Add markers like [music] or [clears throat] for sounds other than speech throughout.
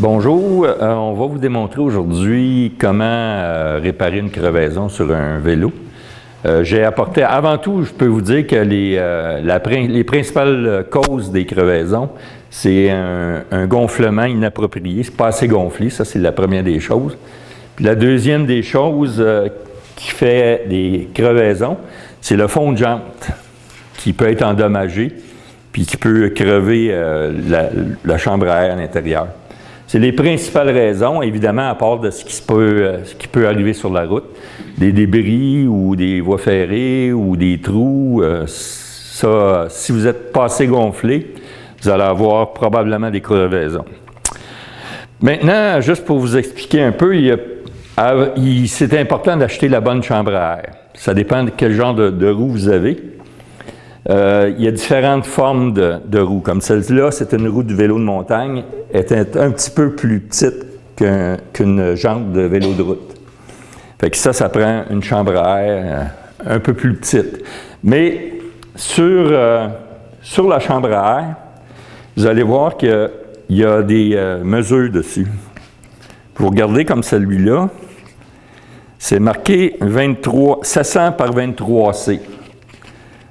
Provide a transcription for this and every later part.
Bonjour, euh, on va vous démontrer aujourd'hui comment euh, réparer une crevaison sur un vélo. Euh, J'ai apporté, avant tout, je peux vous dire que les, principales causes des crevaisons, c'est un, gonflement inapproprié, c'est pas assez gonflé, ça c'est la première des choses. Puis la deuxième des choses qui fait des crevaisons, c'est le fond de jante qui peut être endommagé puis qui peut crever la, la chambre à air à l'intérieur. C'est les principales raisons, évidemment, à part de ce qui, se peut, euh, ce qui peut arriver sur la route. Des débris ou des voies ferrées ou des trous. euh, ça, si vous êtes pas assez gonflé, vous allez avoir probablement des crevaisons. Maintenant, juste pour vous expliquer un peu, c'est important d'acheter la bonne chambre à air. Ça dépend de quel genre de roue vous avez. Euh, il y a différentes formes de, roues. Comme celle-là, c'est une roue de vélo de montagne. Elle est un, petit peu plus petite qu'un- qu'une jante de vélo de route. Fait que ça, ça prend une chambre à air euh, un peu plus petite. Mais sur, euh, sur la chambre à air, vous allez voir qu'il y a des mesures dessus. Vous regardez comme celui-là, c'est marqué 23, 700 par 23C.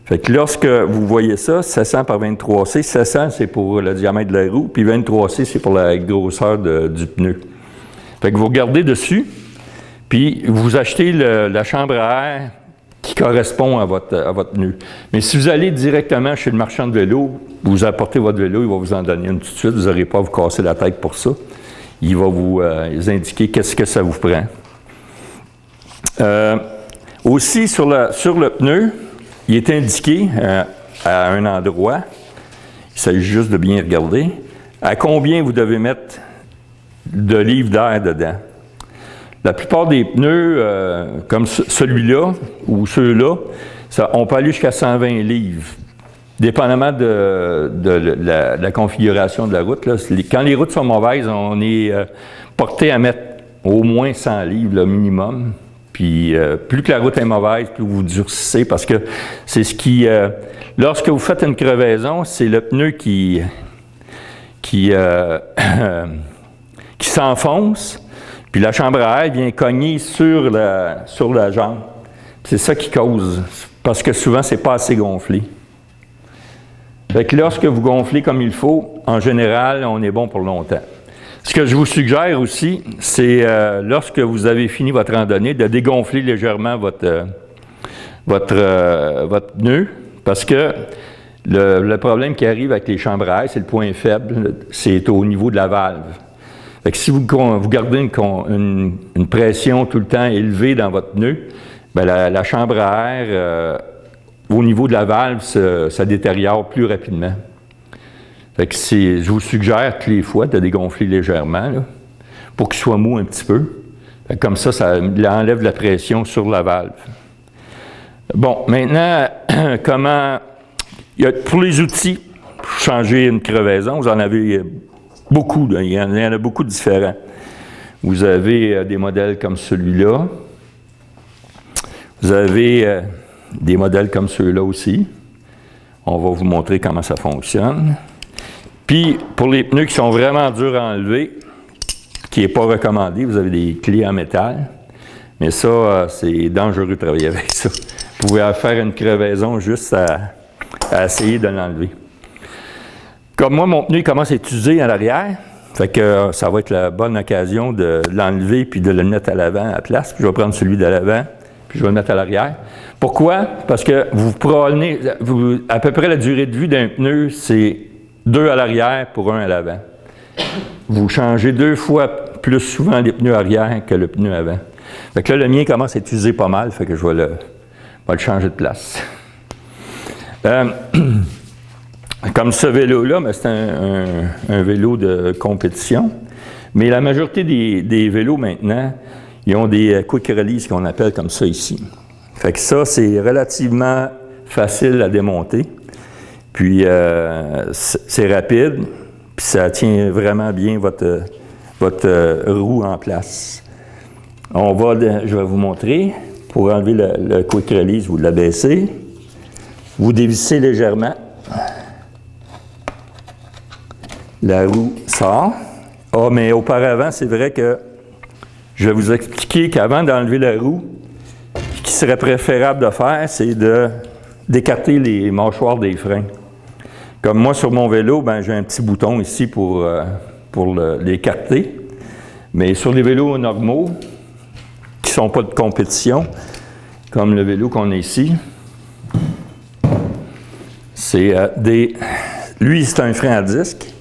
Fait que lorsque vous voyez ça, 700 par 23C, 700 c'est pour le diamètre de la roue, puis 23C c'est pour la grosseur du pneu. Fait que vous regardez dessus, puis vous achetez la chambre à air qui correspond à votre, pneu. Mais si vous allez directement chez le marchand de vélo, vous apportez votre vélo, il va vous en donner une tout de suite, vous n'aurez pas à vous casser la tête pour ça. Il va vous euh, indiquer qu'est-ce que ça vous prend. Euh, aussi, sur le pneu, il est indiqué euh, à un endroit, il s'agit juste de bien regarder, à combien vous devez mettre de livres d'air dedans? La plupart des pneus, euh, comme ce- celui-là ou ceux-là, on peut aller jusqu'à 120 livres. Dépendamment de, la, configuration de la route. Quand les routes sont mauvaises, on est euh, porté à mettre au moins 100 livres, le minimum. Puis euh, plus que la route est mauvaise, plus vous durcissez parce que c'est ce qui. euh, lorsque vous faites une crevaison, c'est le pneu qui. qui. euh, [coughs] qui s'enfonce, puis la chambre à air vient cogner sur la, sur la jambe. C'est ça qui cause, parce que souvent, c'est pas assez gonflé. Fait que lorsque vous gonflez comme il faut, en général, on est bon pour longtemps. Ce que je vous suggère aussi, c'est euh, lorsque vous avez fini votre randonnée, de dégonfler légèrement votre, euh, votre, euh, votre pneu, parce que le, problème qui arrive avec les chambres à air, c'est le point faible, c'est au niveau de la valve. Fait que si vous, gardez une, pression tout le temps élevée dans votre pneu, ben la, chambre à air, au niveau de la valve, ça détériore plus rapidement. Je vous suggère toutes les fois de dégonfler légèrement pour qu'il soit mou un petit peu. Comme ça, ça enlève la pression sur la valve. Bon, maintenant, [clears throat] comment. il y a- pour les outils, pour changer une crevaison, vous en avez beaucoup, il, y en, a beaucoup différents. Vous avez euh, des modèles comme celui-là. Vous avez euh, des modèles comme ceux-là aussi. On va vous montrer comment ça fonctionne. Puis, pour les pneus qui sont vraiment durs à enlever, qui n'est pas recommandé, vous avez des clés en métal. Mais ça, euh, c'est dangereux de travailler avec ça. Vous pouvez faire une crevaison juste à, essayer de l'enlever. Comme moi, mon pneu commence à être usé à l'arrière, fait que euh, ça va être la bonne occasion de l'enlever puis de le mettre à l'avant à la place. Je vais prendre celui de l'avant, puis je vais le mettre à l'arrière. Pourquoi? Parce que vous prenez, à peu près la durée de vie d'un pneu, c'est deux à l'arrière pour un à l'avant. Vous changez deux fois plus souvent les pneus arrière que le pneu avant. Fait que là, le mien commence à être usé pas mal, fait que je vais le, changer de place. Euh, [clears throat] comme ce vélo-là, mais c'est un vélo de compétition. Mais la majorité des, des vélos maintenant, ils ont des euh, quick release qu'on appelle comme ça ici. Fait que ça, c'est relativement facile à démonter. Puis euh, c'est rapide, puis ça tient vraiment bien votre, votre euh, roue en place. On va, je vais vous montrer. Pour enlever le, quick release, vous l'abaissez. Vous dévissez légèrement. La roue sort. Ah, mais auparavant, c'est vrai que je vais vous expliquer qu'avant d'enlever la roue, ce qui serait préférable de faire, c'est d'écarter les mâchoires des freins. Comme moi, sur mon vélo, ben, j'ai un petit bouton ici pour, euh, pour l'écarter. Mais sur les vélos normaux, qui ne sont pas de compétition, comme le vélo qu'on a ici, c'est euh, des... Lui, c'est un frein à disque.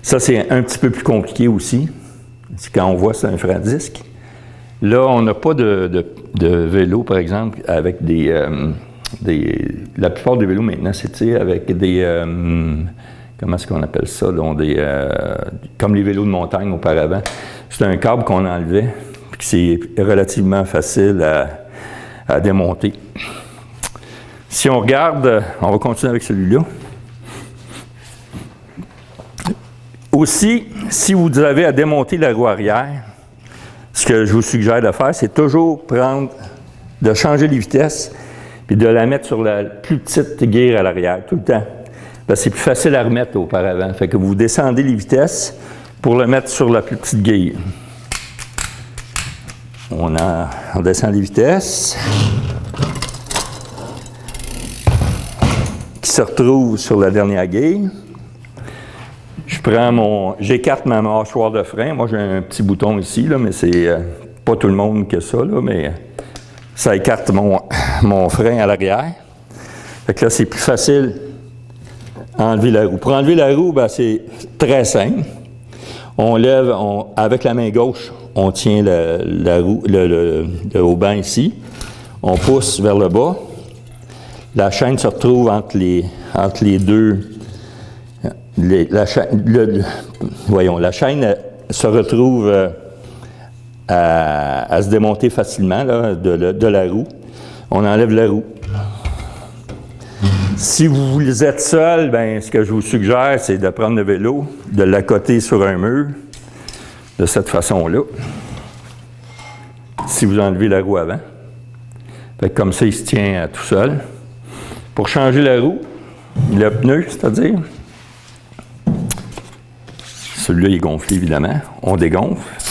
Ça, c'est un petit peu plus compliqué aussi. Quand on voit, c'est un frein à disque. Là, on n'a pas de, de, vélo, par exemple, avec des, euh, des... La plupart des vélos maintenant, c'est avec des... Euh, comment est-ce qu'on appelle ça? des, comme les vélos de montagne auparavant. C'est un câble qu'on enlevait, puis c'est relativement facile à, à démonter. Si on regarde, on va continuer avec celui-là. Aussi, si vous avez à démonter la roue arrière, ce que je vous suggère de faire, c'est toujours prendre, de changer les vitesses, puis de la mettre sur la plus petite guire à l'arrière, tout le temps. c'est plus facile à remettre auparavant. Fait que vous descendez les vitesses pour le mettre sur la plus petite guire. On, a, on descend les vitesses. Qui se retrouve sur la dernière guille. Je prends mon. J'écarte ma mâchoire de frein. Moi, j'ai un petit bouton ici, là, mais c'est euh, pas tout le monde qui a ça, là, mais ça écarte mon, mon frein à l'arrière. Fait que là, c'est plus facile enlever la roue. Pour enlever la roue, ben, c'est très simple. On lève, avec la main gauche, on tient la, roue, le, haut banc ici. On pousse vers le bas. La chaîne se retrouve entre les, entre les deux la, voyons, la chaîne se retrouve euh, à, se démonter facilement de, la roue. On enlève la roue. Si vous êtes seul, ben, ce que je vous suggère, c'est de prendre le vélo, de l'accoter sur un mur, de cette façon-là. Si vous enlevez la roue avant. comme ça, il se tient tout seul. Pour changer la roue, le pneu, c'est-à-dire, celui-là est gonflé, évidemment. On dégonfle.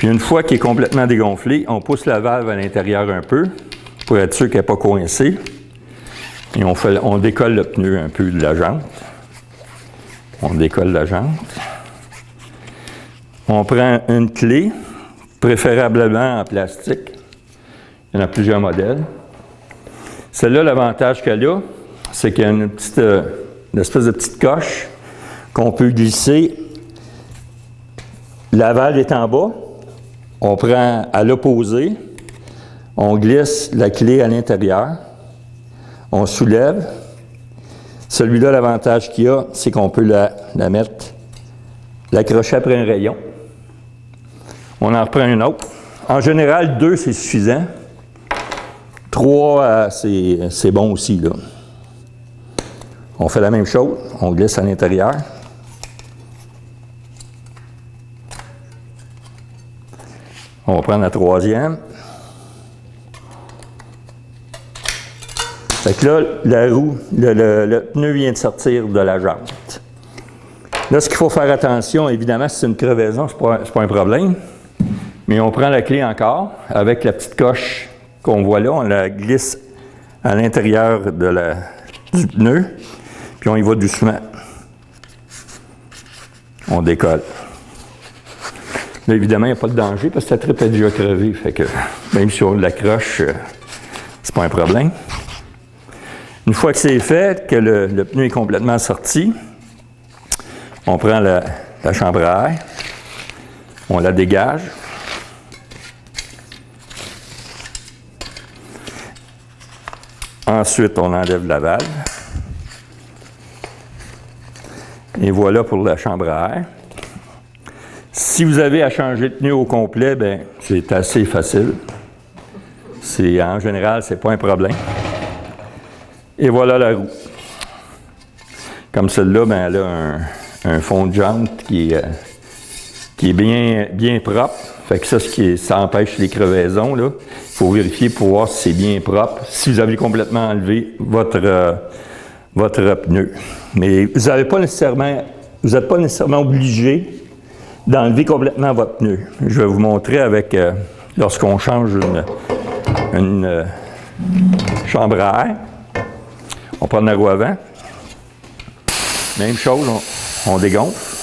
Puis une fois qu'il est complètement dégonflé, on pousse la valve à l'intérieur un peu pour être sûr qu'elle n'est pas coincée. Et on, décolle le pneu un peu de la jante. On décolle la jante. On prend une clé, préférablement en plastique. Il y en a plusieurs modèles. Celle-là, l'avantage qu'elle a, c'est qu'il y a une, petite, euh, espèce de petite coche qu'on peut glisser. La valve est en bas. On prend à l'opposé. On glisse la clé à l'intérieur. On soulève. Celui-là, l'avantage qu'il a, c'est qu'on peut la, mettre, l'accrocher après un rayon. On en reprend une autre. En général, deux, c'est suffisant. 3, euh, c'est bon aussi. Là. On fait la même chose, on glisse à l'intérieur. On va prendre la troisième. Fait que là, la roue, le, pneu vient de sortir de la jante. Là, ce qu'il faut faire attention, évidemment, si c'est une crevaison, ce n'est pas, un problème. Mais on prend la clé encore avec la petite coche qu'on voit là, on la glisse à l'intérieur du pneu, puis on y va doucement. On décolle. Évidemment, il n'y a pas de danger parce que la tripe est déjà crevée. Fait que même si on l'accroche, euh, c'est pas un problème. Une fois que c'est fait, que le, pneu est complètement sorti, on prend la, la chambre à air, on la dégage. Ensuite, on enlève la valve. Et voilà pour la chambre à air. Si vous avez à changer de pneu au complet, ben, c'est assez facile. C'est, en général, ce n'est pas un problème. Et voilà la roue. Comme celle-là, ben, elle a un, fond de jante qui est, euh, qui est bien, bien propre. Fait que ça, ce qui ça empêche les crevaisons. Il faut vérifier pour voir si c'est bien propre. Si vous avez complètement enlevé votre, euh, votre pneu. Mais vous n'avez pas nécessairement, vous n'êtes pas nécessairement obligé d'enlever complètement votre pneu. Je vais vous montrer avec, euh, lorsqu'on change une, euh, chambre à air. On prend la roue avant. Même chose, on, on dégonfle.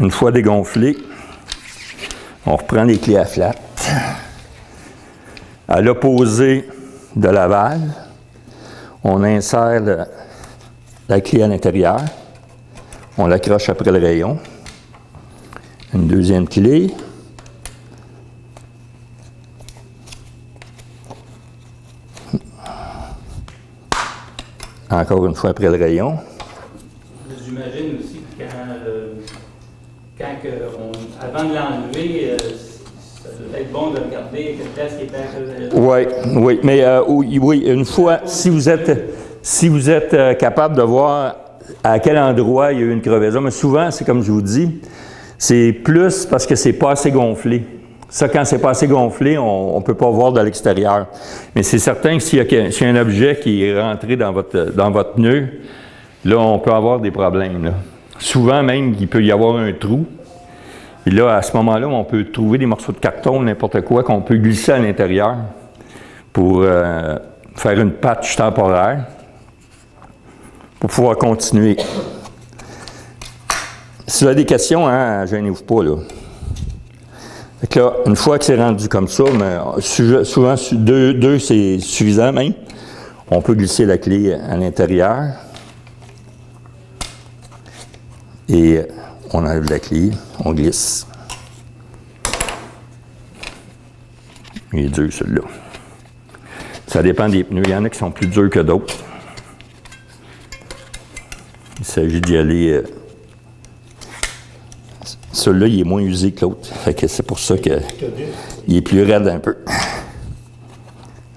Une fois dégonflé, on reprend les clés à flat. À l'opposé de la valve, on insère la clé à l'intérieur. On l'accroche après le rayon. Une deuxième clé. Encore une fois après le rayon. J'imagine aussi que quand, euh, quand on- avant de l'enlever, euh, ça doit être bon de regarder quelle place qui est à Oui, oui, mais euh, oui, oui, une fois, si vous êtes, si vous êtes euh, capable de voir à quel endroit il y a eu une crevaison, mais souvent, c'est comme je vous dis, c'est plus parce que c'est pas assez gonflé. Ça, quand c'est pas assez gonflé, on ne peut pas voir de l'extérieur. Mais c'est certain que s'il y, a un objet qui est rentré dans votre, dans votre pneu, là, on peut avoir des problèmes. Souvent, même, il peut y avoir un trou. Et là, à ce moment-là, on peut trouver des morceaux de carton, n'importe quoi, qu'on peut glisser à l'intérieur pour euh, faire une patch temporaire pour pouvoir continuer. Si vous avez des questions, hein, gênez-vous pas, là. Une fois que c'est rendu comme ça, su- souvent, deux, deux c'est suffisant même. On peut glisser la clé à l'intérieur. Et on enlève la clé, on glisse. Il est dur celui-là. Ça dépend des pneus. Il y en a qui sont plus durs que d'autres. S'agit d'y aller. euh, Celui-là, il est moins usé que l'autre. C'est pour ça qu'il est plus raide un peu.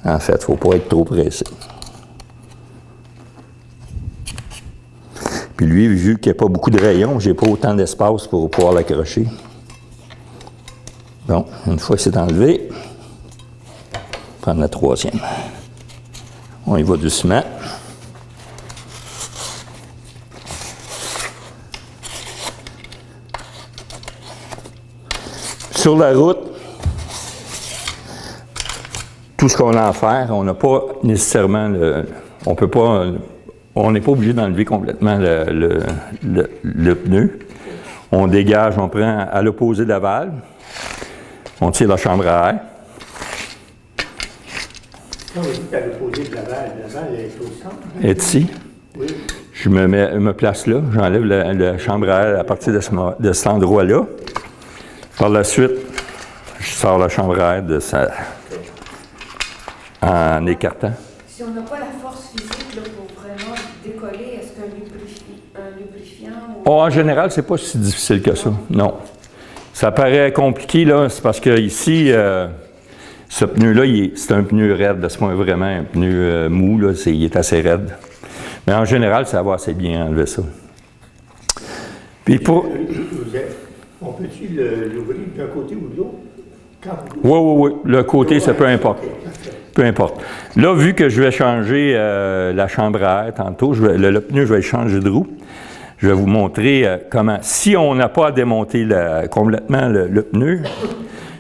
En fait, il ne faut pas être trop pressé. Puis lui, vu qu'il n'y a pas beaucoup de rayons, j'ai pas autant d'espace pour pouvoir l'accrocher. Bon, une fois que c'est enlevé, prendre la troisième. On y va doucement. Sur la route, tout ce qu'on a à faire, on n'a pas nécessairement le, on peut pas, on n'est pas obligé d'enlever complètement le, le- le- le pneu. On dégage, on prend à l'opposé de la valve, on tire la chambre à air. Quand vous dites à l'opposé de la balle est au centre. Et ici, Oui. je me, mets, me place là, j'enlève la, la chambre à air à partir de, ce de cet endroit-là. Par la suite, je sors la chambre à air de sa, en écartant. Si on n'a pas la force physique là, pour vraiment décoller, est-ce qu'un lubrifi- un lubrifiant ou... Oh, en général, c'est pas si difficile que ça. Non. Ça paraît compliqué, là, c'est parce que ici, euh, ce pneu-là, c'est un pneu raide. C'est pas vraiment un pneu euh, mou, là, il est assez raide. Mais en général, ça va assez bien enlever ça. Puis pour. L'ouvrir d'un côté ou de l'autre? Oui, oui, oui. Le côté, ça peu importe. Peu importe. Là, vu que je vais changer euh, la chambre à air tantôt, le, pneu, je vais changer de roue. Je vais vous montrer euh, comment. Si on n'a pas à démonter complètement le, pneu,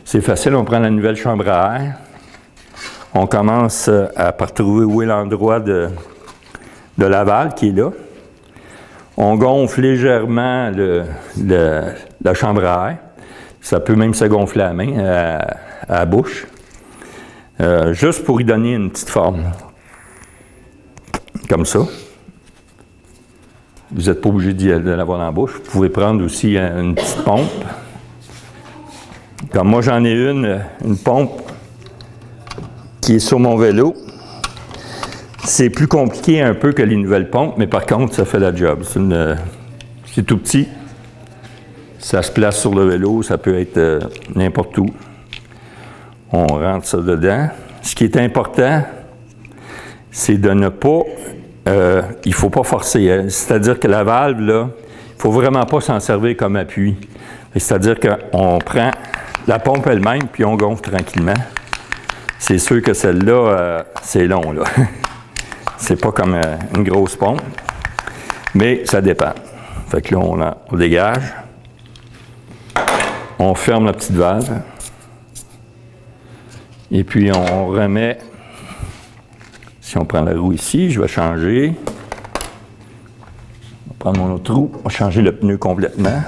c'est facile. On prend la nouvelle chambre à air. On commence euh, à trouver où est l'endroit de, de la valve qui est là. On gonfle légèrement le- la chambre à air. Ça peut même se gonfler à la main, à, à bouche. Euh, juste pour y donner une petite forme. Comme ça. Vous n'êtes pas obligé de l'avoir dans la bouche. Vous pouvez prendre aussi euh, une petite pompe. Comme moi, j'en ai une, euh, une pompe qui est sur mon vélo. C'est plus compliqué un peu que les nouvelles pompes, mais par contre, ça fait la job. Euh, c'est tout petit. Ça se place sur le vélo, ça peut être euh, n'importe où. On rentre ça dedans. Ce qui est important, c'est de ne pas. euh, il ne faut pas forcer. hein. C'est-à-dire que la valve, là, il ne faut vraiment pas s'en servir comme appui. C'est-à-dire qu'on prend la pompe elle-même, puis on gonfle tranquillement. C'est sûr que celle-là, euh, c'est long, là. [laughs] C'est pas comme une grosse pompe, mais ça dépend. Fait que là, on, on dégage. On ferme la petite valve. Et puis, on remet. Si on prend la roue ici, je vais changer. On va prendre mon autre roue. On va changer le pneu complètement.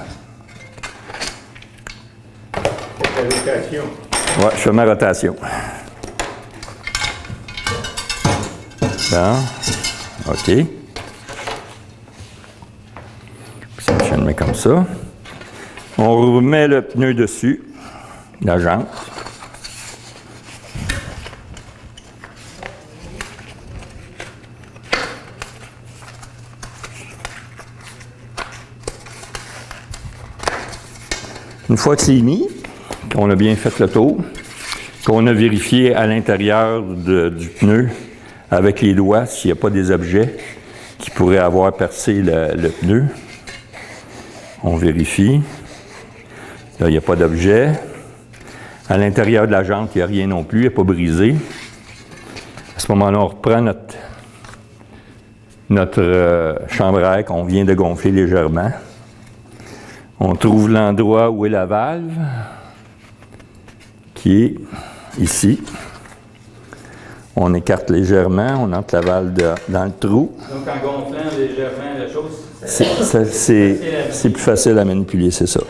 La location. Ouais, je fais ma rotation. Bon. OK. Puis ça, je le mets comme ça. On remet le pneu dessus, la jante. Une fois que c'est mis, qu'on a bien fait le tour, qu'on a vérifié à l'intérieur du pneu avec les doigts s'il n'y a pas des objets qui pourraient avoir percé le, le pneu. On vérifie. Là, il n'y a pas d'objet. À l'intérieur de la jante, il n'y a rien non plus, il n'est pas brisé. À ce moment-là, on reprend notre, notre euh, chambre à air qu'on vient de gonfler légèrement. On trouve l'endroit où est la valve, qui est ici. On écarte légèrement, on entre la valve de- dans le trou. Donc, en gonflant légèrement la chose, c'est plus facile à manipuler, c'est ça.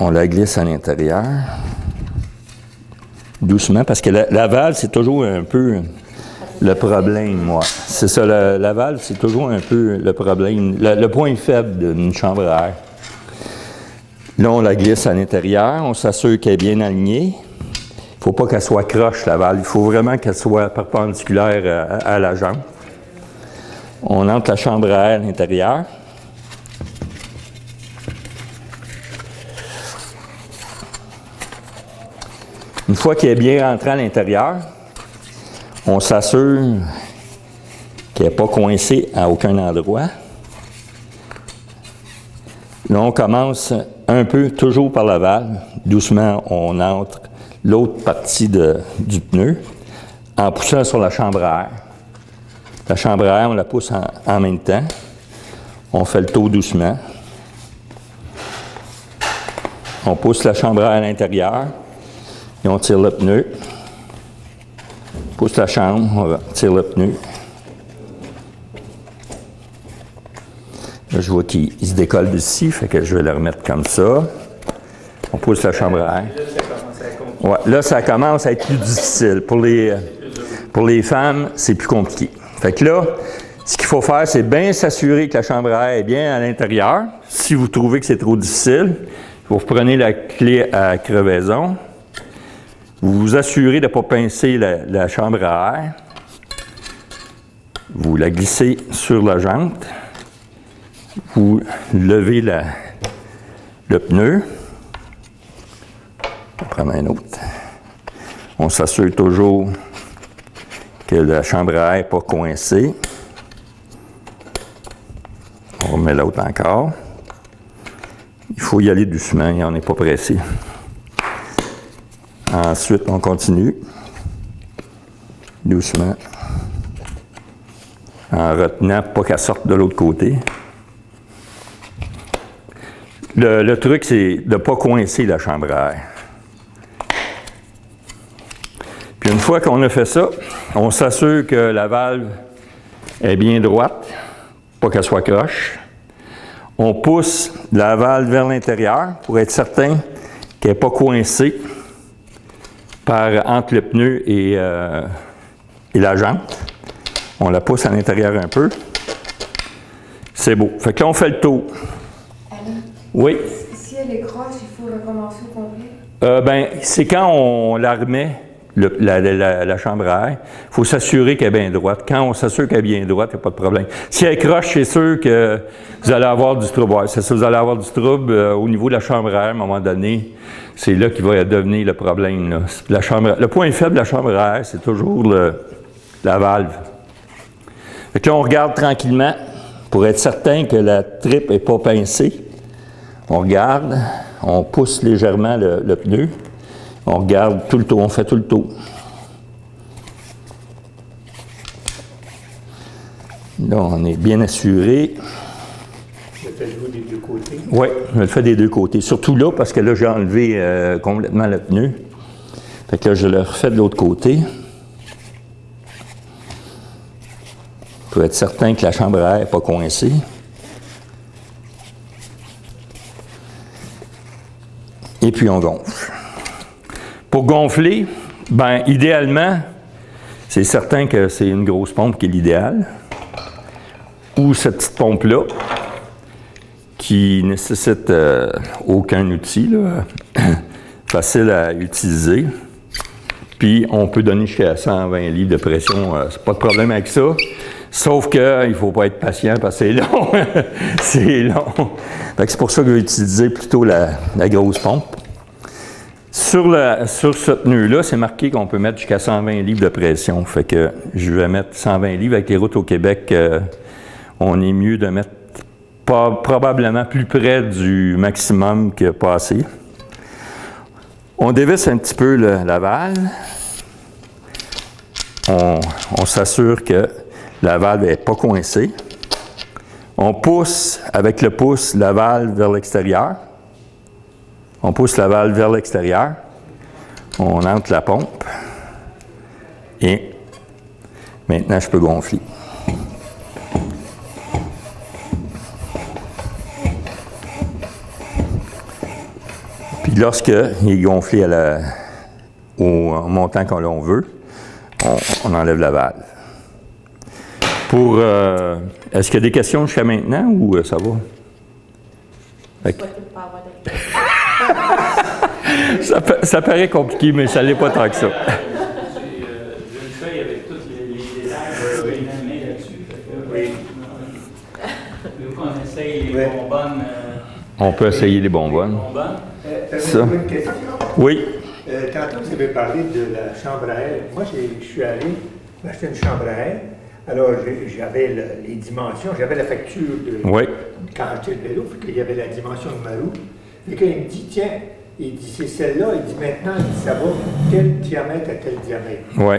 On la glisse à l'intérieur. Doucement, parce que la, valve, c'est toujours un peu le problème, moi. C'est ça, la, valve, c'est toujours un peu le problème, le, point faible d'une chambre à air. Là, on la glisse à l'intérieur, on s'assure qu'elle est bien alignée. Il ne faut pas qu'elle soit croche, la valve. Il faut vraiment qu'elle soit perpendiculaire à, à la jambe. On entre la chambre à air à l'intérieur. Une fois qu'elle est bien rentrée à l'intérieur, on s'assure qu'elle n'est pas coincée à aucun endroit. Là, on commence un peu, toujours par la valve. Doucement, on entre l'autre partie de- du pneu en poussant sur la chambre à air. La chambre à air, on la pousse en, en même temps. On fait le tour doucement. On pousse la chambre à air à l'intérieur et on tire le pneu. Pousse la chambre, on tire le pneu. Là, je vois qu'il il se décolle d'ici, fait que je vais le remettre comme ça. On pousse la chambre à air. Ouais, là, ça commence à être plus difficile. Pour les, pour les femmes, c'est plus compliqué. Fait que là, ce qu'il faut faire, c'est bien s'assurer que la chambre à air est bien à l'intérieur. Si vous trouvez que c'est trop difficile, vous prenez la clé à crevaison. Vous vous assurez de ne pas pincer la, chambre à air. Vous la glissez sur la jante. Vous levez le pneu. On va prendre un autre. On s'assure toujours que la chambre à air n'est pas coincée. On remet l'autre encore. Il faut y aller doucement, on n'est pas pressé. Ensuite, on continue. Doucement. En retenant pas qu'elle sorte de l'autre côté. Le, truc, c'est de ne pas coincer la chambre à air. Puis une fois qu'on a fait ça, on s'assure que la valve est bien droite, pas qu'elle soit croche. On pousse la valve vers l'intérieur pour être certain qu'elle n'est pas coincée par, entre le pneu et, euh, et la jante. On la pousse à l'intérieur un peu. C'est beau. Fait que là, on fait le tour. Oui? si elle est il faut recommencer au complet. Euh, ben, c'est quand on la remet, le- la, la- la chambre à air, il faut s'assurer qu'elle est bien droite. Quand on s'assure qu'elle est bien droite, il n'y a pas de problème. Si elle croche, c'est sûr que vous allez avoir du trouble. Ouais, c'est ça, vous allez avoir du trouble euh, au niveau de la chambre à air à un moment donné. C'est là qu'il va devenir le problème. le point faible de la chambre à air, c'est toujours la valve. Fait que là, on regarde tranquillement pour être certain que la tripe n'est pas pincée. On regarde, on pousse légèrement le, le pneu, on regarde tout le tour, on fait tout le tour. Là, on est bien assuré. Oui, je le fais des deux côtés. Surtout là, parce que là, j'ai enlevé euh, complètement le pneu. Fait que là, je le refais de l'autre côté. Pour être certain que la chambre à air n'est pas coincée. Et puis on gonfle. Pour gonfler, ben idéalement, c'est certain que c'est une grosse pompe qui est l'idéal. Ou cette petite pompe-là, qui nécessite euh, aucun outil, [clears throat] facile à utiliser. Puis on peut donner jusqu'à 120 livres de pression, euh, c'est pas de problème avec ça. Sauf qu'il ne faut pas être patient parce que c'est [laughs] long. c'est long. Que C'est pour ça que je vais utiliser plutôt la, grosse pompe. Sur, sur ce nœud-là, c'est marqué qu'on peut mettre jusqu'à 120 livres de pression. Fait que je vais mettre 120 livres. Avec les routes au Québec, euh, on est mieux de mettre pas, probablement plus près du maximum que passé. On dévisse un petit peu le- la valve. On, s'assure que la valve n'est pas coincée. On pousse avec le pouce la valve vers l'extérieur. On pousse la valve vers l'extérieur. On entre la pompe. Et maintenant, je peux gonfler. Puis lorsque il est gonflé à la- au montant qu'on l'on veut, on, on enlève la valve. Pour, euh, est-ce qu'il y a des questions jusqu'à maintenant ou euh, ça va? [laughs] Ça, pa- ça paraît compliqué, mais ça l'est pas tant que ça. Euh, les, les les On peut essayer les bonbonnes. bonbonnes? Ça. Une question? Oui, Euh, tantôt, vous avez parlé de la chambre à air. Moi, je suis allé m'acheter une chambre à air. Alors, j'avais le- les dimensions, j'avais la facture de oui. quand j'ai le vélo, puis qu'il y avait la dimension de ma roue. Et qu'il me dit, tiens, il dit, c'est celle-là. Il dit, maintenant, il dit, ça va tel diamètre à tel diamètre? Oui.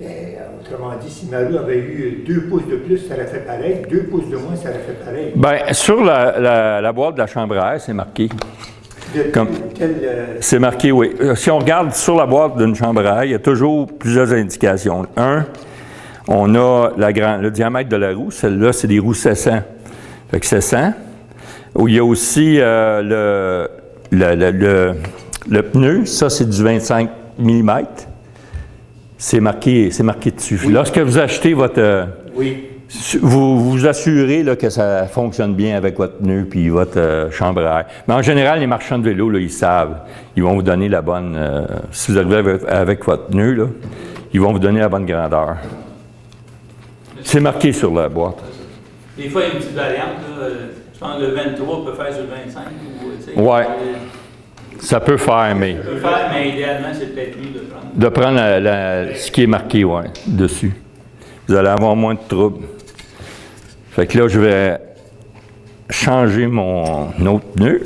Et, euh, autrement dit, si ma roue avait eu deux pouces de plus, ça aurait fait pareil. Deux pouces de moins, ça aurait fait pareil. Ben, sur la, la- la boîte de la chambre à air, c'est marqué. Euh, C'est marqué, oui. Euh, Si on regarde sur la boîte d'une chambre à air, il y a toujours plusieurs indications. Un, on a la grand- le diamètre de la roue. Celle-là, c'est des roues 700. Fait que 700. Où il y a aussi euh, le, le, le- le- le pneu. Ça, c'est du 25 mm. C'est marqué, marqué dessus. Lorsque vous achetez votre... euh, oui. Vous vous assurez là, que ça fonctionne bien avec votre pneu puis votre euh, chambre à air. Mais en général, les marchands de vélo, là, ils savent. Ils vont vous donner la bonne. euh, si vous arrivez avec, avec votre pneu, là, ils vont vous donner la bonne grandeur. C'est marqué sur la boîte. Des fois, il y a une petite variante. Là, euh, je pense que le 23 peut faire sur le 25. Ou, Ouais. Ça peut faire, mais peut faire, mais idéalement, c'est peut-être mieux de prendre. de prendre la- la- ce qui est marqué ouais, dessus. Vous allez avoir moins de troubles. Fait que là, je vais changer mon autre pneu.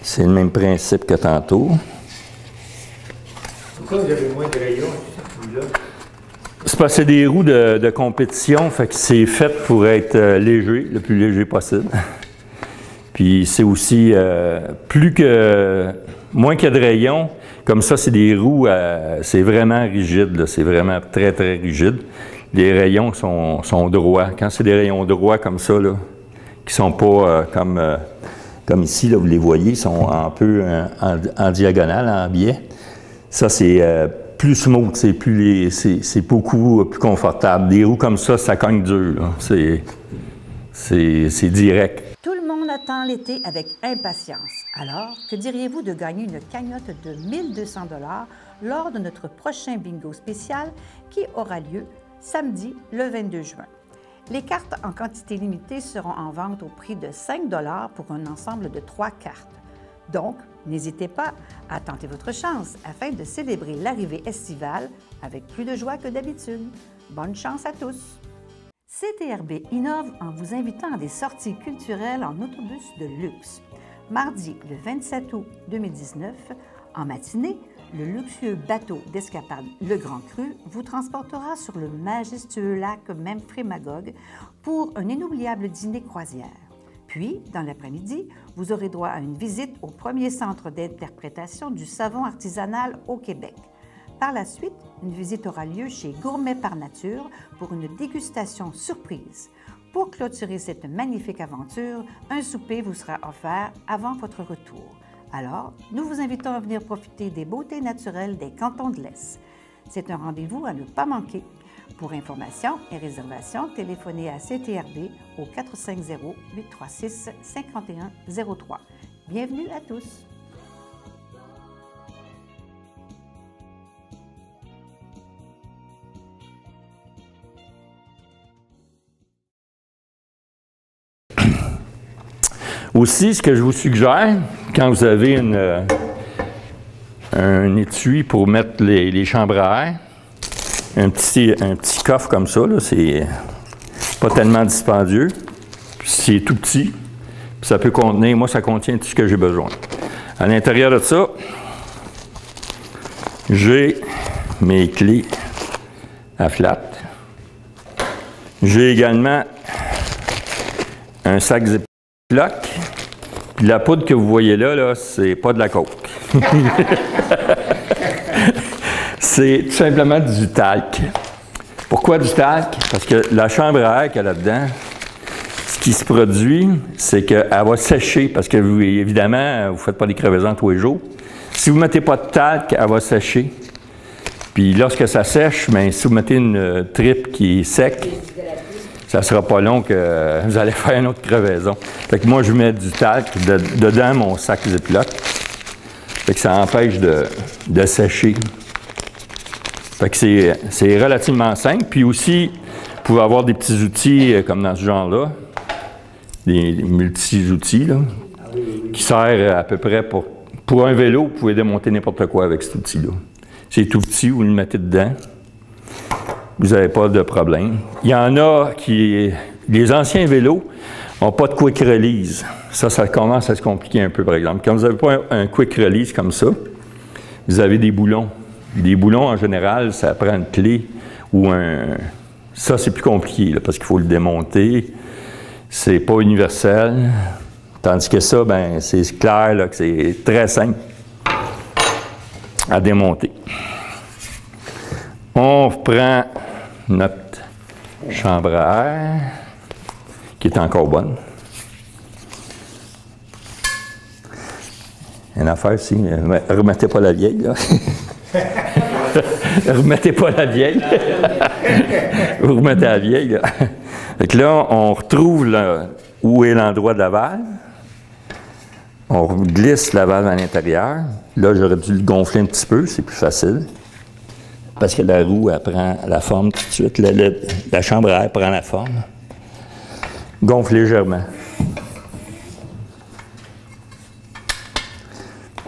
C'est le même principe que tantôt. Pourquoi vous avez moins de rayons? C'est parce que c'est des roues de, de compétition, fait que c'est fait pour être euh, léger, le plus léger possible. [laughs] Puis c'est aussi euh, plus que moins qu'il y a de rayons, comme ça, c'est des roues, euh, c'est vraiment rigide, c'est vraiment très très rigide. Les rayons sont, sont droits. Quand c'est des rayons droits comme ça, là, qui sont pas euh, comme, euh, comme ici, là, vous les voyez, ils sont un peu euh, en, diagonale, en biais. Ça, c'est plus smooth, c'est plus c'est beaucoup plus confortable. Des roues comme ça, ça cogne dur. c'est direct. Tout le monde attend l'été avec impatience. Alors, que diriez-vous de gagner une cagnotte de 1200 dollars lors de notre prochain bingo spécial qui aura lieu samedi le 22 juin? Les cartes en quantité limitée seront en vente au prix de 5 dollars pour un ensemble de trois cartes. Donc, n'hésitez pas à tenter votre chance afin de célébrer l'arrivée estivale avec plus de joie que d'habitude. Bonne chance à tous! CTRB innove en vous invitant à des sorties culturelles en autobus de luxe. Mardi, le 27 août 2019, en matinée, le luxueux bateau d'escapade Le Grand Cru vous transportera sur le majestueux lac Memphremagog pour un inoubliable dîner croisière. Puis, dans l'après-midi, vous aurez droit à une visite au premier centre d'interprétation du savon artisanal au Québec. Par la suite, une visite aura lieu chez Gourmet par Nature pour une dégustation surprise. Pour clôturer cette magnifique aventure, un souper vous sera offert avant votre retour. Alors, nous vous invitons à venir profiter des beautés naturelles des cantons de l'Est. C'est un rendez-vous à ne pas manquer. Pour information et réservation, téléphonez à CTRD au 450-836-5103. Bienvenue à tous. Aussi, ce que je vous suggère, quand vous avez euh, un étui pour mettre les, chambres à air, un petit, coffre comme ça, c'est pas tellement dispendieux, c'est tout petit, ça peut contenir, moi ça contient tout ce que j'ai besoin. À l'intérieur de ça, j'ai mes clés à flat. J'ai également un sac Ziploc. Puis la poudre que vous voyez là, là c'est pas de la coke. [laughs] c'est tout simplement du talc. Pourquoi du talc? Parce que la chambre à air qu'il y a là-dedans, ce qui se produit, c'est qu'elle va sécher, parce que vous, évidemment, vous ne faites pas des crevaisons tous les jours. Si vous ne mettez pas de talc, elle va sécher. Puis lorsque ça sèche, bien, si vous mettez une tripe qui est sec, ça sera pas long que [laughs] vous allez faire une autre crevaison. Fait que moi, je mets du talc dedans mon sac Ziploc. Fait que ça empêche de, de sécher. Fait que c'est relativement simple. Puis aussi, vous pouvez avoir des petits outils euh, comme dans ce genre-là, des, multi-outils, qui servent à peu près pour... Pour un vélo, vous pouvez démonter n'importe quoi avec cet outil-là. C'est tout petit, vous le mettez dedans. Vous n'avez pas de problème. Il y en a qui... Les anciens vélos n'ont pas de quick release. Ça, ça commence à se compliquer un peu, par exemple. Quand vous n'avez pas un, quick release comme ça, vous avez des boulons. Des boulons, en général, ça prend une clé ou un... Ça, c'est plus compliqué, parce qu'il faut le démonter. C'est pas universel. Tandis que ça, ben, c'est clair que c'est très simple à démonter. On prend notre chambre à air, qui est encore bonne. Une affaire, si, remettez pas la vieille, là. [laughs] remettez pas la vieille. [laughs] Vous remettez la vieille, là. Fait là, on retrouve où est l'endroit de la valve. On glisse la valve à l'intérieur. Là, j'aurais dû le gonfler un petit peu, c'est plus facile. Parce que la roue, elle prend la forme tout de suite. La, chambre à air prend la forme. Gonfle légèrement.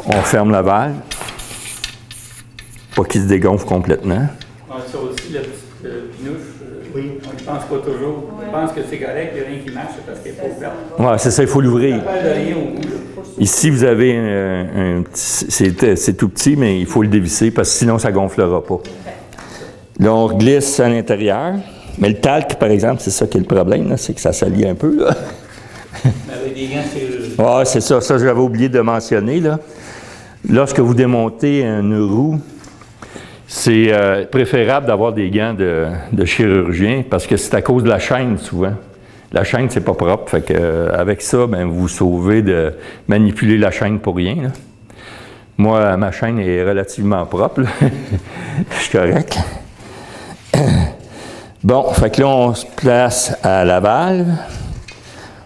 On ferme la valve. Pas qu'il se dégonfle complètement. Aussi, euh, oui. on ne pense pas toujours. On pense que c'est correct, il n'y a rien qui marche, c'est parce qu'elle n'est pas ouverte. Oui, c'est ça, il faut l'ouvrir. Ça de rien au bout. là. Ici, vous avez un, un petit. C'est tout petit, mais il faut le dévisser parce que sinon, ça ne gonflera pas. Là, on glisse à l'intérieur. Mais le talc, par exemple, c'est ça qui est le problème, là, c'est que ça salit un peu. Là. Mais avec des gants, c'est. Ah, c'est ça, ça j'avais oublié de mentionner. Là. Lorsque vous démontez une roue, c'est euh, préférable d'avoir des gants de, chirurgien parce que c'est à cause de la chaîne souvent. La chaîne, c'est pas propre. Fait euh, avec ça, ben, vous sauvez de manipuler la chaîne pour rien. Moi, ma chaîne est relativement propre. [laughs] Je suis correct. Bon, que là, on se place à la valve.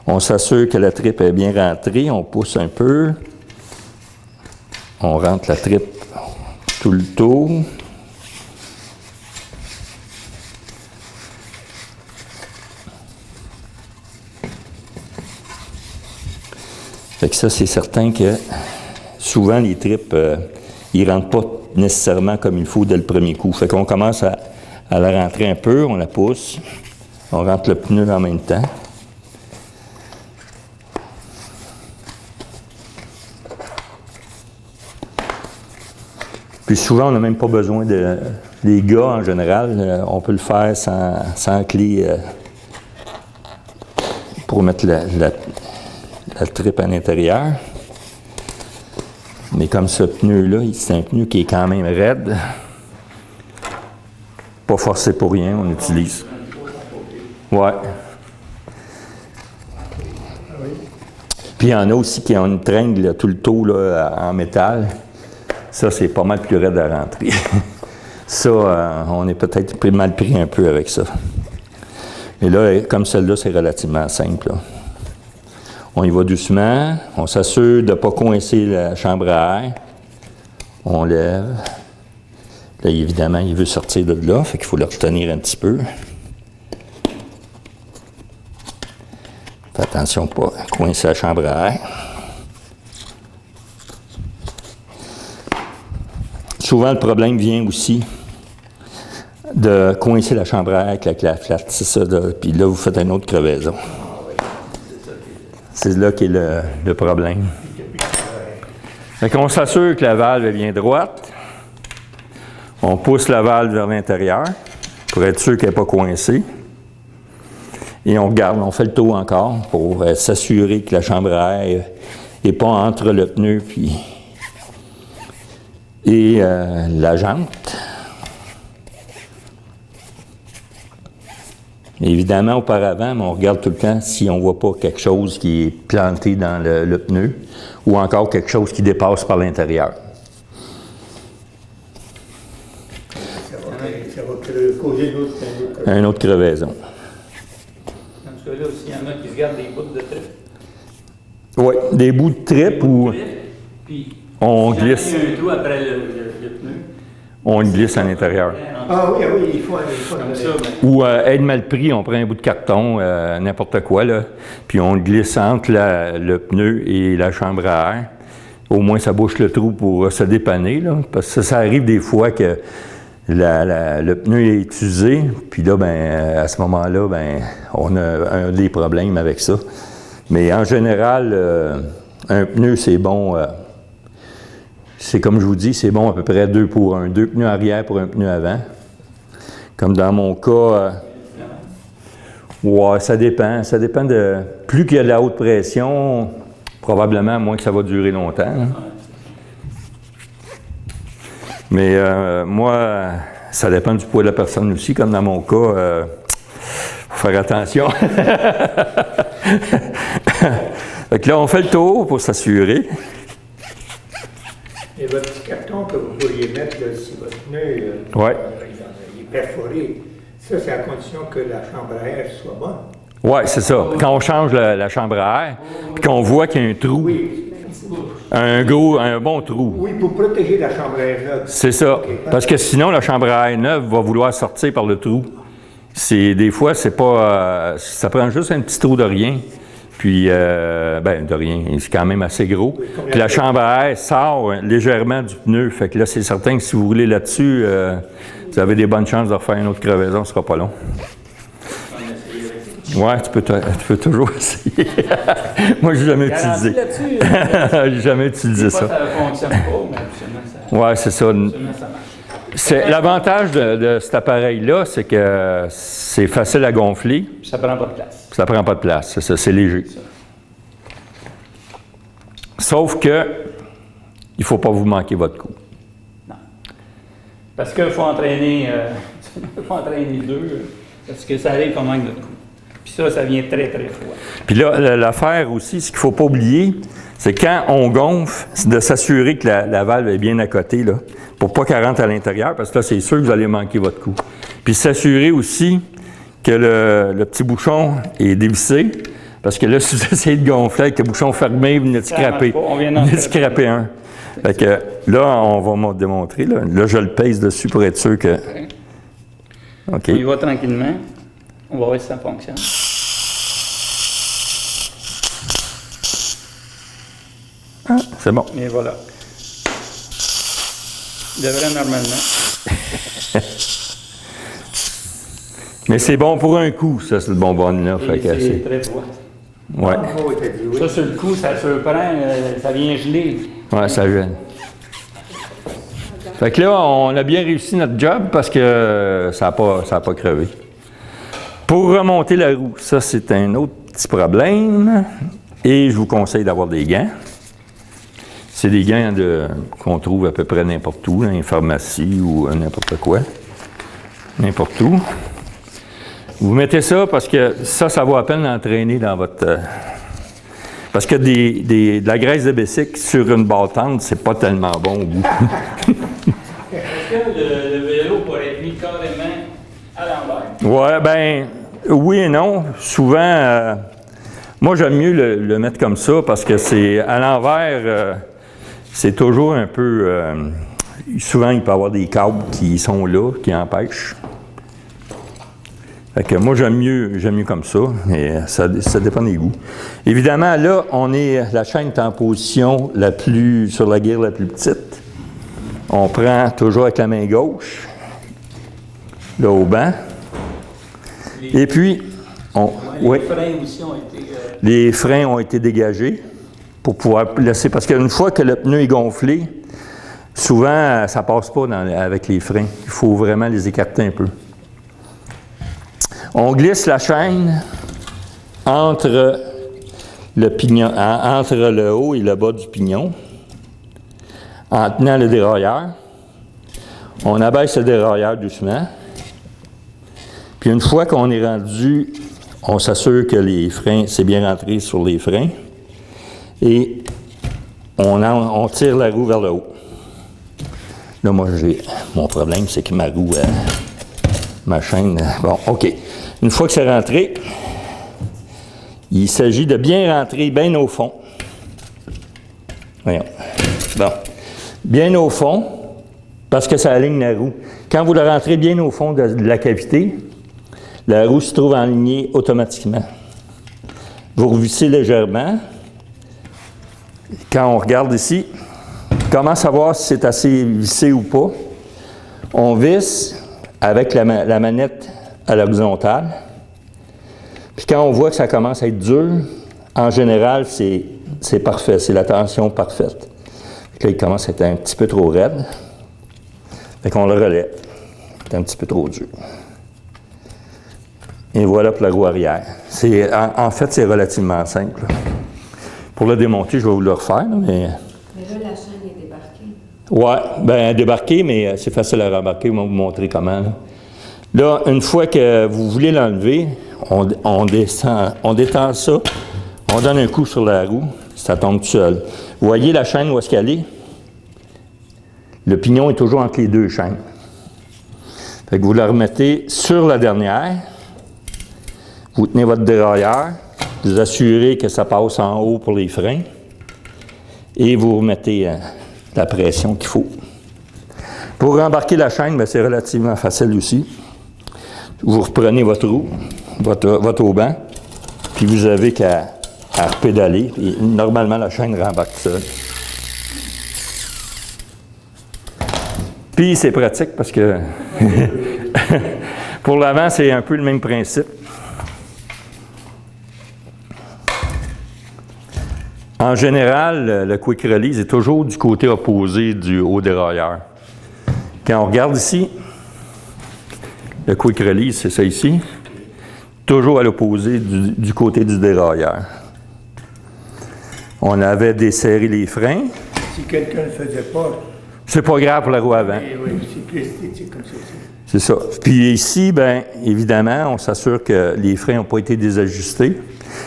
On s'assure que la tripe est bien rentrée. On pousse un peu. On rentre la tripe tout le tour. Que ça, c'est certain que souvent, les tripes, euh, ils rentrent pas nécessairement comme il faut dès le premier coup. Fait qu'on commence à, à la rentrer un peu, on la pousse, on rentre le pneu en même temps. Puis souvent, on n'a même pas besoin de. Les gars, en général, euh, on peut le faire sans, sans clé euh, pour mettre la, la, la tripe à l'intérieur. Mais comme ce pneu-là, c'est un pneu qui est quand même raide. Pas forcé pour rien, on utilise. Ouais. Puis il y en a aussi qui ont une tringle là, tout le taux là, en métal. Ça, c'est pas mal plus raide à rentrer. [laughs] ça, euh, on est peut-être mal pris un peu avec ça. Mais là, comme celle-là, c'est relativement simple. On y va doucement. On s'assure de ne pas coincer la chambre à air. On lève. Là, évidemment, il veut sortir de là, fait qu'il faut le retenir un petit peu. Fais attention pas coincer la chambre à air. Souvent, le problème vient aussi de coincer la chambre à air avec la flat. C'est ça, là. Puis là, vous faites une autre crevaison. C'est là qu'est le, le problème. Fait qu'on s'assure que la valve est bien droite. On pousse la valve vers l'intérieur pour être sûr qu'elle n'est pas coincée. Et on regarde, on fait le tour encore pour euh, s'assurer que la chambre à air n'est pas entre le pneu et euh, la jante. Évidemment, auparavant, mais on regarde tout le temps si on ne voit pas quelque chose qui est planté dans le, le pneu ou encore quelque chose qui dépasse par l'intérieur. Causer d'autres. d'autres- Un autre crevaison. Dans ce cas-là aussi, il y en a qui se gardent des bouts de trip. Oui, des bouts de trip où Puis, on si glisse, Il y a un trou après le, le- le pneu. On le glisse à l'intérieur. Ah oui, ah oui, il faut, il faut Comme ça, ben, Ou euh, être mal pris, on prend un bout de carton, euh, n'importe quoi, là, puis on le glisse entre la- le pneu et la chambre à air. Au moins, ça bouche le trou pour euh, se dépanner, là, parce que ça, ça arrive des fois que la- la- le pneu est usé, puis là, ben, euh, à ce moment-là, ben, on a un des problèmes avec ça. Mais en général, euh, un pneu, c'est bon. C'est comme je vous dis, c'est bon à peu près deux pour un. Deux pneus arrière pour un pneu avant. Comme dans mon cas, euh, ouais, ça dépend. Ça dépend de. Plus qu'il y a de la haute pression, probablement moins que ça va durer longtemps. hein. Mais euh, moi, ça dépend du poids de la personne aussi. Comme dans mon cas, euh, faut faire attention. [laughs] que là, on fait le tour pour s'assurer. Et votre petit carton que vous pourriez mettre là, si votre pneu Ouais. il est perforé, ça c'est à condition que la chambre à air soit bonne. Oui, c'est ça. Quand on change la, la chambre à air, puis qu'on voit qu'il y a un trou, Oui, un gros, un bon trou. oui, pour protéger la chambre à air là. C'est ça. Parce que sinon, la chambre à air neuve va vouloir sortir par le trou. C'est des fois, c'est pas, euh, ça prend juste un petit trou de rien. Puis, euh, ben, de rien, c'est quand même assez gros. Puis la chambre à air sort légèrement du pneu. Fait que là, c'est certain que si vous roulez là-dessus, euh, vous avez des bonnes chances de refaire une autre crevaison, ce sera pas long. Ouais, tu peux, te- tu peux toujours [laughs] essayer. [laughs] Moi, j'ai jamais utilisé. [laughs] là-dessus. j'ai jamais utilisé ça. ça ne fonctionne pas, mais absolument, ça, Ouais, c'est ça. l'avantage de, de cet appareil-là, c'est que c'est facile à gonfler, Puis ça prend pas de place. Ça prend pas de place, c'est léger. Sauf que il faut pas vous manquer votre coup. Parce qu'il faut entraîner, euh, [laughs] faut entraîner deux, parce que ça arrive qu'on manque de coup. Puis ça, ça vient très, très froid. Puis là, la- l'affaire aussi, ce qu'il faut pas oublier, c'est quand on gonfle, c'est de s'assurer que la, la valve est bien à côté, là, pour pas qu'elle rentre à l'intérieur, parce que là, c'est sûr que vous allez manquer votre coup. Puis s'assurer aussi que le, le petit bouchon est dévissé, parce que là, [laughs] si vous essayez de gonfler avec le bouchon fermé, vous venez de scraper. on vient de scraper. un. Fait que là, on va me démontrer. Là, Là, je le pèse dessus pour être sûr que. OK. On y va tranquillement. On va voir si ça fonctionne. C'est bon. Et voilà. Il devrait normalement. [laughs] Mais c'est bon pour un coup, ça, c'est le bonbonne là. Fait Et que c'est très froid. Ouais. Ah. Ça, sur le coup, ça surprend, euh, ça vient geler. Ouais, ça gêne. Fait que là, on a bien réussi notre job parce que ça n'a pas, ça a pas crevé. Pour remonter la roue, ça c'est un autre petit problème. Et je vous conseille d'avoir des gants. C'est des gants de- qu'on trouve à peu près n'importe où, dans les pharmacies ou n'importe quoi. N'importe où. Vous mettez ça parce que ça, ça vaut à peine d'entraîner dans votre. euh, parce que des, des- de la graisse de bicycle sur une battante, c'est pas tellement bon au goût. [laughs] Est-ce que le, le vélo pourrait être mis carrément à l'envers? Ouais, ben, oui et non. Souvent, euh, moi, j'aime mieux le, le mettre comme ça parce que c'est à l'envers, euh, c'est toujours un peu. euh, souvent, il peut y avoir des câbles qui sont là, qui empêchent. Fait que moi, j'aime mieux, j'aime mieux comme ça, mais ça, ça dépend des goûts. Évidemment, là, on est, la chaîne est en position la plus, sur la guerre la plus petite. On prend toujours avec la main gauche, là au banc. Et puis, on, Ouais, les oui, freins aussi ont été. euh, les freins ont été dégagés pour pouvoir laisser. Parce qu'une fois que le pneu est gonflé, souvent, ça passe pas dans- avec les freins. Il faut vraiment les écarter un peu. On glisse la chaîne entre le haut et le bas du pignon, en tenant le dérailleur. On abaisse le dérailleur doucement. Puis une fois qu'on est rendu, on s'assure que les freins, c'est bien rentré sur les freins. Et on tire la roue vers le haut. Là, moi, j'ai. Mon problème, c'est que ma roue, euh, ma chaîne. euh, bon, OK. Une fois que c'est rentré, il s'agit de bien rentrer bien au fond. Voyons. Bon. Bien au fond, parce que ça aligne la roue. Quand vous la rentrez bien au fond de, la cavité, la roue se trouve alignée automatiquement. Vous revissez légèrement. Quand on regarde ici, comment savoir si c'est assez vissé ou pas? On visse avec la manette à l'horizontale. Puis quand on voit que ça commence à être dur, en général, c'est parfait, c'est la tension parfaite. Fait que là, il commence à être un petit peu trop raide. Fait qu'on le relève. C'est un petit peu trop dur. Et voilà pour la roue arrière. C'est, en, en fait, c'est relativement simple. Pour le démonter, je vais vous le refaire, mais... Mais là, la chaîne est débarquée. Ouais, ben débarquer, mais euh, c'est facile à rembarquer. On va vous montrer comment. Là, Là, une fois que vous voulez l'enlever, on, descend, on détend ça, on donne un coup sur la roue, ça tombe tout seul. Vous voyez la chaîne où est-ce qu'elle est? Le pignon est toujours entre les deux chaînes. Fait que vous la remettez sur la dernière. Vous tenez votre dérailleur, vous assurez que ça passe en haut pour les freins et vous remettez euh, la pression qu'il faut. Pour rembarquer la chaîne, ben, c'est relativement facile aussi. Vous reprenez votre roue, votre, votre auban, puis vous avez qu'à à repédaler. Et normalement, la chaîne rembarque seule. Puis c'est pratique parce que [laughs] pour l'avant, c'est un peu le même principe. En général, le- le quick release est toujours du côté opposé du haut dérailleur. Quand on regarde ici, le quick release, c'est ça ici, toujours à l'opposé du, du côté du dérailleur. On avait desserré les freins. Si quelqu'un ne le faisait pas, C'est pas grave pour la roue avant. eh oui, c'est plus esthétique comme ça. C'est ça. Puis ici, bien, évidemment, on s'assure que les freins n'ont pas été désajustés.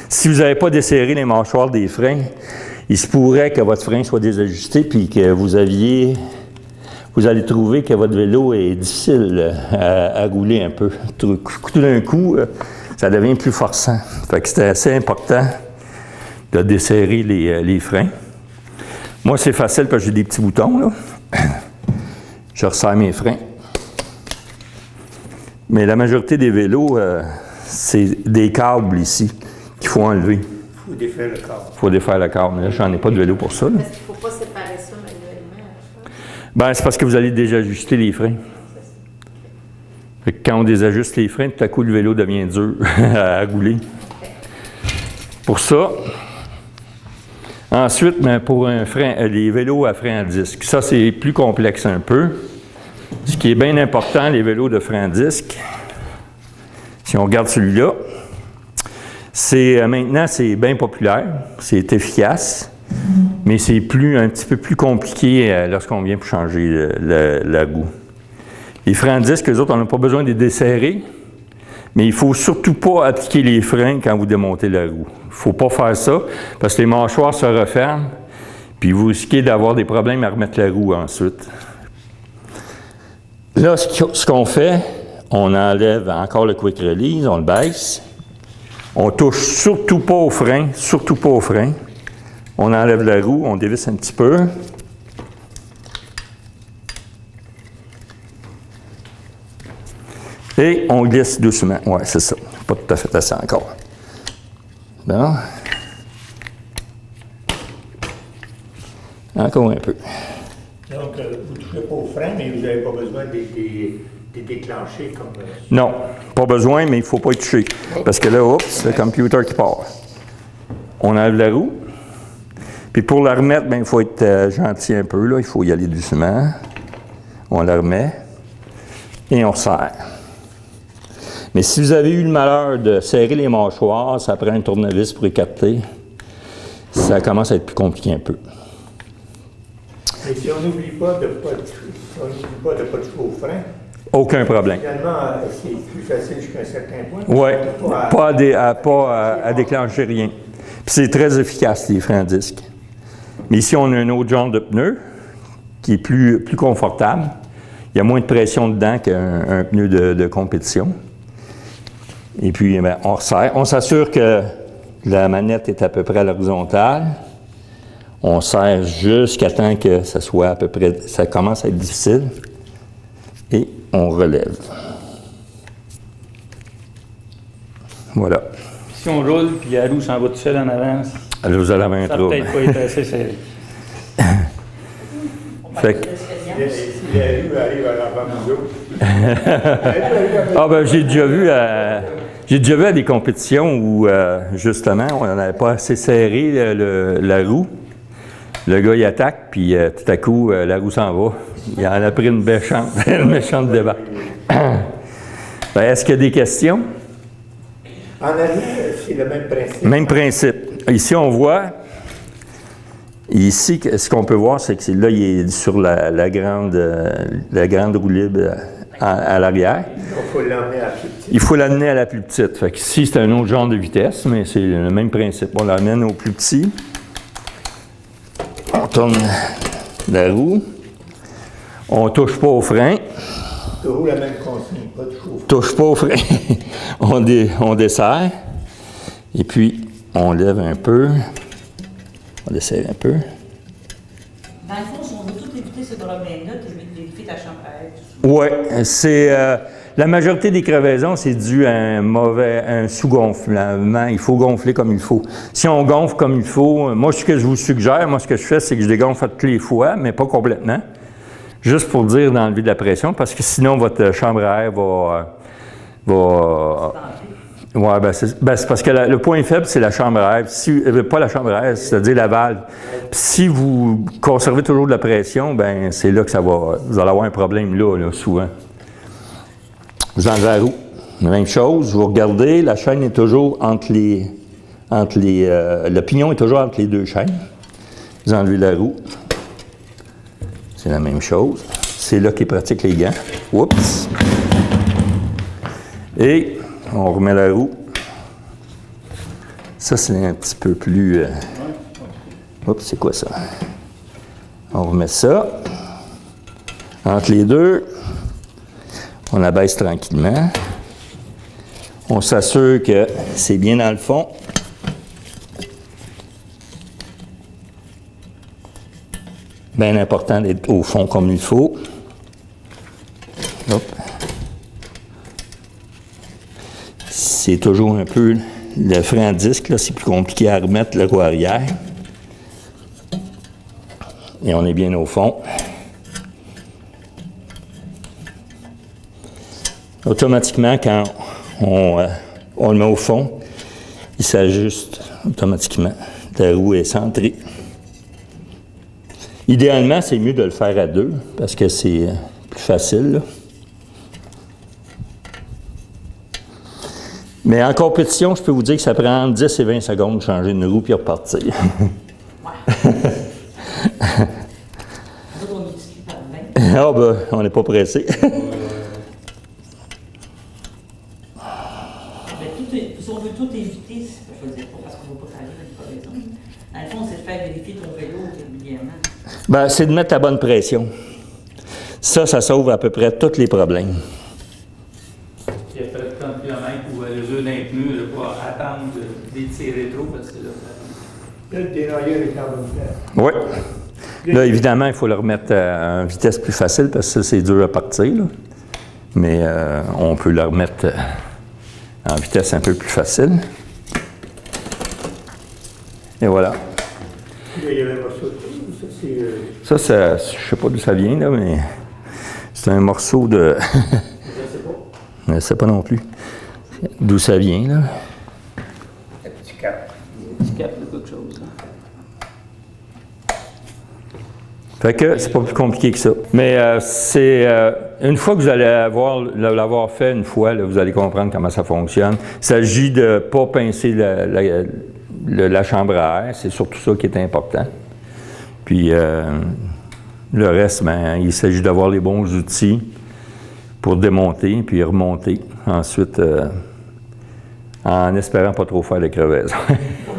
Si vous n'avez pas desserré les mâchoires des freins, il se pourrait que votre frein soit désajusté puis que vous aviez. Vous allez trouver que votre vélo est difficile euh, à, à rouler un peu. Tout tout d'un coup, euh, ça devient plus forçant. Fait que c'était assez important de desserrer les, euh, les freins. Moi, c'est facile parce que j'ai des petits boutons, là. [clears throat] Je resserre mes freins. Mais la majorité des vélos, euh, c'est des câbles ici qu'il faut enlever. Il faut défaire le câble. Il faut défaire le câble. Mais là, j'en ai pas de vélo pour ça. là. Parce qu'il ne faut pas séparer ça manuellement. Ben, c'est parce que vous allez désajuster les freins. Quand on désajuste les freins, tout à coup, le vélo devient dur [laughs] à rouler. Pour ça, Ensuite, ben, pour un frein, euh, les vélos à frein à disque, ça c'est plus complexe un peu. Ce qui est bien important, les vélos de frein à disque, si on regarde celui-là, c'est euh, maintenant c'est bien populaire, c'est efficace, mais c'est plus un petit peu plus compliqué euh, lorsqu'on vient pour changer le- le- la roue. Les freins à disque, eux autres, on n'a pas besoin de les desserrer, mais il ne faut surtout pas appliquer les freins quand vous démontez la roue. Il ne faut pas faire ça, parce que les mâchoires se referment, puis vous risquez d'avoir des problèmes à remettre la roue ensuite. Là, ce qu'- ce qu'on fait, on enlève encore le quick release, on le baisse. On touche surtout pas au frein, surtout pas au frein. On enlève la roue, on dévisse un petit peu. Et on glisse doucement. Ouais, c'est ça. Pas tout à fait assez encore. Bon. Encore un peu. Donc, euh, vous ne touchez pas au frein, mais vous n'avez pas besoin de les de les déclencher comme. euh, Non, pas besoin, mais il ne faut pas y toucher. Parce que là, oups, c'est le computer qui part. On enlève la roue. Puis pour la remettre, ben, il faut être euh, gentil un peu. Là. Il faut y aller doucement. On la remet. Et on serre. Mais si vous avez eu le malheur de serrer les mâchoires, ça prend un tournevis pour écarter. Ça commence à être plus compliqué un peu. Mais si on n'oublie pas de ne pas, pas de pas toucher au frein, Aucun problème. finalement, euh, c'est plus facile jusqu'à un certain point. Oui, Pas à- pas, à, dé- à- pas à- à déclencher rien. Puis c'est très efficace, les freins à disque. Mais ici, on a un autre genre de pneu qui est plus, plus confortable. Il y a moins de pression dedans qu'un un pneu de, compétition. Et puis, bien, on resserre. On s'assure que la manette est à peu près à l'horizontale. On serre jusqu'à temps que ça soit à peu près, ça commence à être difficile. Et on relève. Voilà. Si on roule, puis la roue s'en va tout seul en avance, Allez avoir un ça n'a trouble. peut-être pas été assez serré. [laughs] Fait que- la nous. Ah ben j'ai déjà vu à, j'ai déjà vu à des compétitions où euh, justement on n'avait pas assez serré le- le- la roue. Le gars il attaque puis euh, tout à coup euh, la roue s'en va. Il en a pris une méchante, [laughs] une méchante débat. Ben, Est-ce qu'il y a des questions? En arrière, c'est le même principe. Même principe. Ici, on voit. Ici, ce qu'on peut voir, c'est que là, il est sur la, la grande, euh, la grande roue libre euh, à, à l'arrière. Il faut l'emmener à plus petit. Il faut l'amener à la plus petite. Fait que ici, c'est un autre genre de vitesse, mais c'est le même principe. On l'amène au plus petit. On tourne la roue. On touche pas au frein. Toujours la même consigne, pas de chauffe. touche pas au frein. [laughs] on, dé- on dessert. Et puis, on lève un peu. On desserre un peu. Dans le fond, si on veut tout éviter ce domaine-là, tu vérifier ta chambre à. Oui, c'est. euh, la majorité des crevaisons, c'est dû à un mauvais, un sous-gonflement. Il faut gonfler comme il faut. Si on gonfle comme il faut, moi, ce que je vous suggère, moi, ce que je fais, c'est que je dégonfle à toutes les fois, mais pas complètement. Juste pour dire d'enlever de la pression, parce que sinon, votre chambre à air va. euh, va Oui, ben c'est ben, parce que le point faible, c'est la chambre à air. Euh, pas la chambre à c'est-à-dire la valve. Si vous conservez toujours de la pression, ben c'est là que ça va. Vous allez avoir un problème là, là souvent. Vous enlevez la roue. Même chose, vous regardez, la chaîne est toujours entre les. Entre les euh, le pignon est toujours entre les deux chaînes. Vous enlevez la roue. C'est la même chose. C'est là qu'ils pratiquent les gants. Oups. Et on remet la roue. Ça, c'est un petit peu plus. euh, Oups, c'est quoi ça? On remet ça. Entre les deux, on abaisse tranquillement. On s'assure que c'est bien dans le fond. Bien important d'être au fond comme il faut. Hop. C'est toujours un peu le frein à disque, c'est plus compliqué à remettre le roue arrière. Et on est bien au fond. Automatiquement, quand on, euh, on le met au fond, il s'ajuste automatiquement. La roue est centrée. Idéalement, c'est mieux de le faire à deux parce que c'est euh, plus facile. là. Mais en compétition, je peux vous dire que ça prend entre 10 et 20 secondes de changer une roue puis repartir. Ah ben, on n'est pas pressé. Tout est- si on veut tout éviter, je veux dire, pas parce qu'on ne veut pas travailler dans les. Dans le fond, c'est de faire vérifier ton vélo régulièrement. Ben, c'est de mettre la bonne pression. Ça, ça sauve à peu près tous les problèmes. Puis après 30 km ou le jeu d'un pneu, là, pour attendre de- d'étirer trop parce que là, Est en. Oui. Là, évidemment, il faut le remettre à une vitesse plus facile parce que ça, c'est dur à partir. là. Mais euh, on peut le remettre euh, en vitesse un peu plus facile. Et voilà. Ça, euh, Ça, ça je sais pas d'où ça vient, là, mais c'est un morceau de. je sais pas, [laughs] je ne sais pas non plus d'où ça vient, là. un petit cap. petit cap de quelque chose. hein. Fait que c'est pas plus compliqué que ça. Mais euh, c'est euh, une fois que vous allez avoir l'avoir fait une fois, là, vous allez comprendre comment ça fonctionne. Il s'agit de pas pincer la, la- la chambre à air, c'est surtout ça qui est important. Puis euh, le reste, ben, il s'agit d'avoir les bons outils pour démonter puis remonter. Ensuite, euh, en espérant pas trop faire de crevaisons. [laughs]